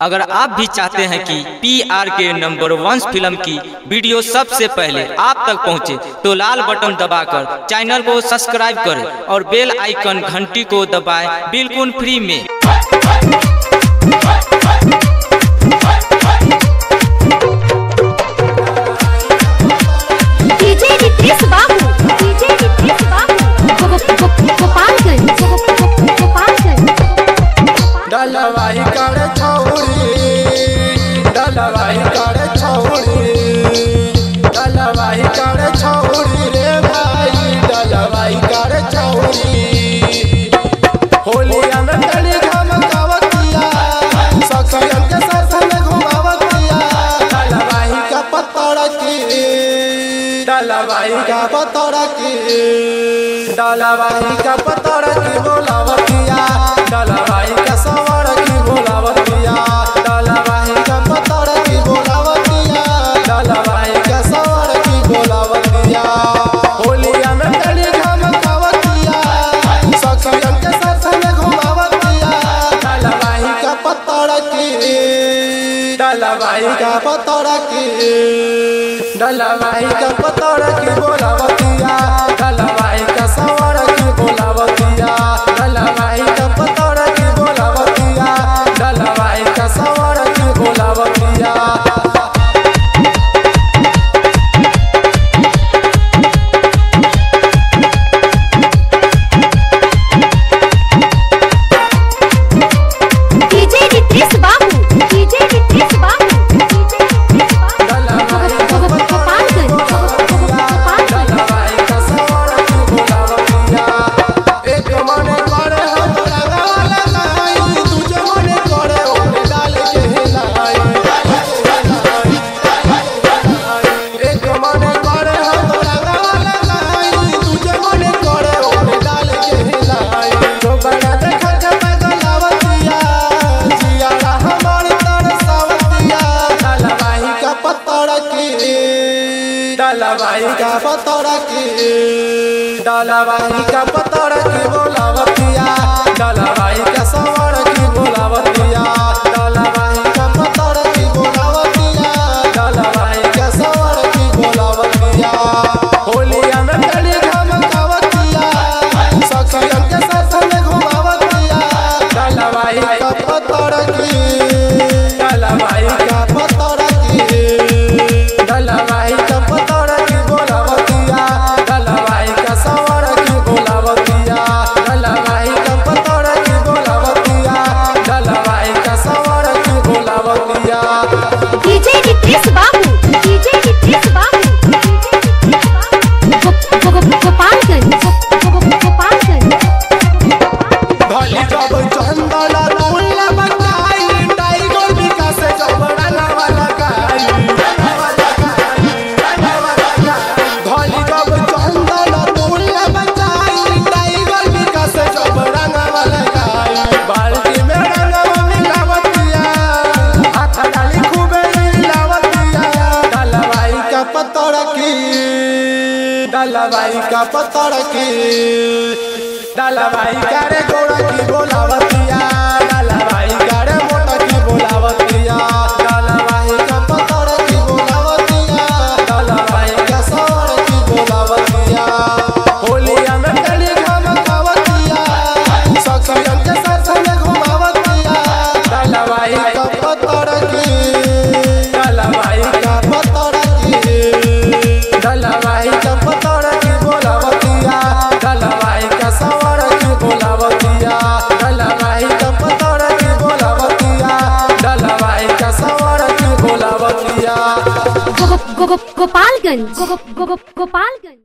अगर आप भी चाहते हैं कि P R K number one film की वीडियो सबसे पहले आप तक पहुँचे, तो लाल बटन दबाकर चैनल को सब्सक्राइब करें और बेल आइकन घंटी को दबाएँ बिल्कुल फ्री में। कर छौरी डलवाई कर छौरी रे भाई होलिया में तनी धमकावतिया सखियन के डलवाई का पत्थर की डलवाई का पत्थर की डलवाई का पत्थर की बोलावतिया। डलवाई का पत्थर की डलवाई का पत्थर की बोलावतिया डलवाई का पत्थर की डलवाई का पत्थर की बोलावतिया डलवाई का सवर की बोलावतिया डलवाई का पत्थर की बोलावतिया डलवाई का सवर की बोलावतिया। होलिया में तनी धमकावतिया सखियन के साथ में घुमावतिया डलवाई का पत्थर की। डलवाई का। पत्थर की। डलवाई का डलवाई करे गोरा की बोलावतिया गोपालगंज गो- गो- गो- गोपालगंज